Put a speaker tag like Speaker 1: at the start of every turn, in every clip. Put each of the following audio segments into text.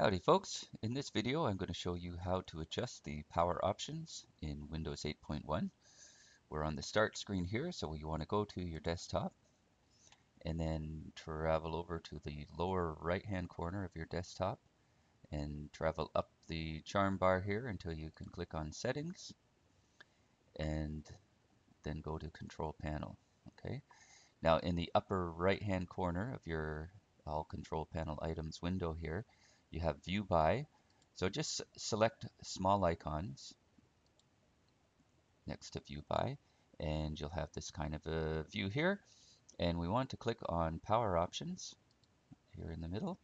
Speaker 1: Howdy folks, in this video I'm going to show you how to adjust the power options in Windows 8.1. We're on the start screen here so you want to go to your desktop and then travel over to the lower right hand corner of your desktop and travel up the charm bar here until you can click on settings and then go to control panel okay now in the upper right hand corner of your all control panel items window here you have view by. So just select small icons next to view by and you'll have this kind of a view here. And we want to click on power options here in the middle.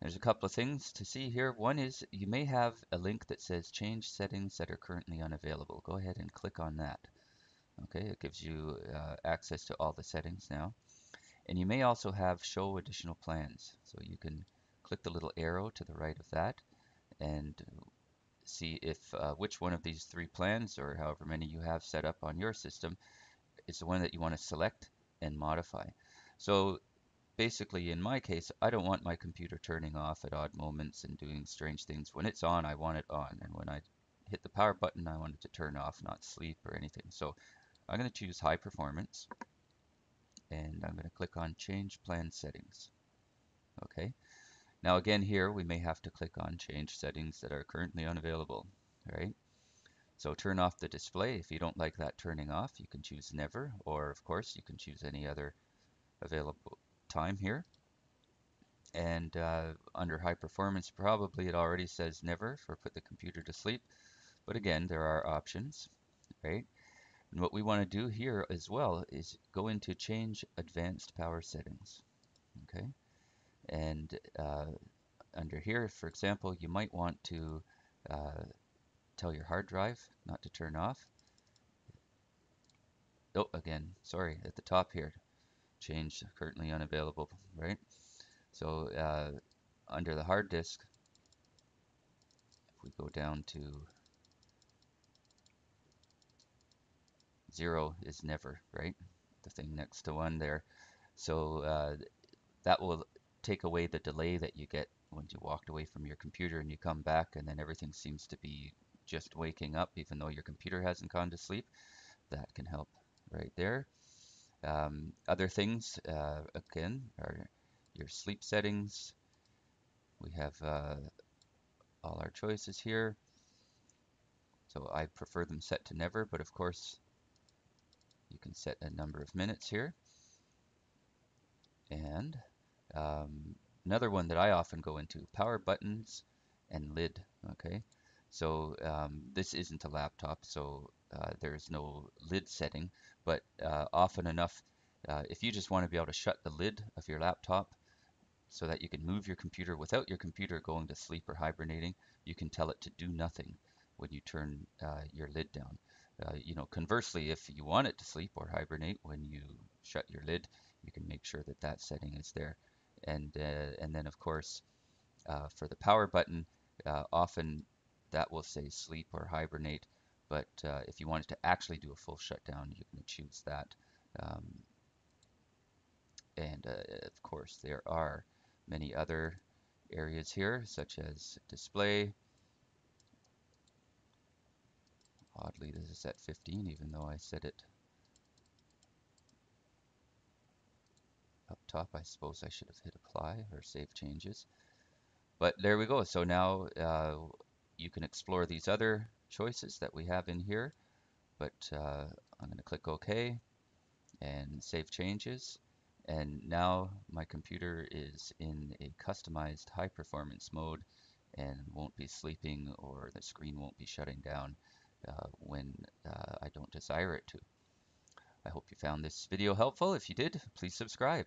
Speaker 1: There's a couple of things to see here. One is you may have a link that says change settings that are currently unavailable. Go ahead and click on that. Okay it gives you uh, access to all the settings now. And you may also have show additional plans. So you can click the little arrow to the right of that and see if uh, which one of these three plans or however many you have set up on your system is the one that you want to select and modify. So basically in my case I don't want my computer turning off at odd moments and doing strange things. When it's on I want it on and when I hit the power button I want it to turn off not sleep or anything. So I'm going to choose high performance and I'm going to click on change plan settings. Okay, now again here we may have to click on change settings that are currently unavailable, right? So turn off the display. If you don't like that turning off, you can choose never, or of course you can choose any other available time here. And uh, under high performance, probably it already says never for put the computer to sleep. But again, there are options, right? And what we want to do here as well is go into change advanced power settings, okay? And uh, under here, for example, you might want to uh, tell your hard drive not to turn off. Oh, again, sorry, at the top here, change currently unavailable, right? So uh, under the hard disk, if we go down to zero is never, right? The thing next to one there. So uh, that will take away the delay that you get when you walked away from your computer and you come back and then everything seems to be just waking up even though your computer hasn't gone to sleep. That can help right there. Um, other things, uh, again, are your sleep settings. We have uh, all our choices here. So I prefer them set to never, but of course you can set a number of minutes here. And um, another one that I often go into, power buttons and lid, okay? So um, this isn't a laptop, so uh, there's no lid setting, but uh, often enough, uh, if you just want to be able to shut the lid of your laptop so that you can move your computer without your computer going to sleep or hibernating, you can tell it to do nothing when you turn uh, your lid down. Uh, you know, conversely, if you want it to sleep or hibernate when you shut your lid, you can make sure that that setting is there and uh, and then of course uh, for the power button uh, often that will say sleep or hibernate but if you wanted to actually do a full shutdown you can choose that um, and of course there are many other areas here such as display. Oddly this is at 15 even though I set it up top. I suppose I should have hit apply or save changes. But there we go. So now uh, you can explore these other choices that we have in here. But uh, I'm going to click OK and save changes. And now my computer is in a customized high performance mode and won't be sleeping or the screen won't be shutting down uh, when uh, I don't desire it to. I hope you found this video helpful. If you did, please subscribe.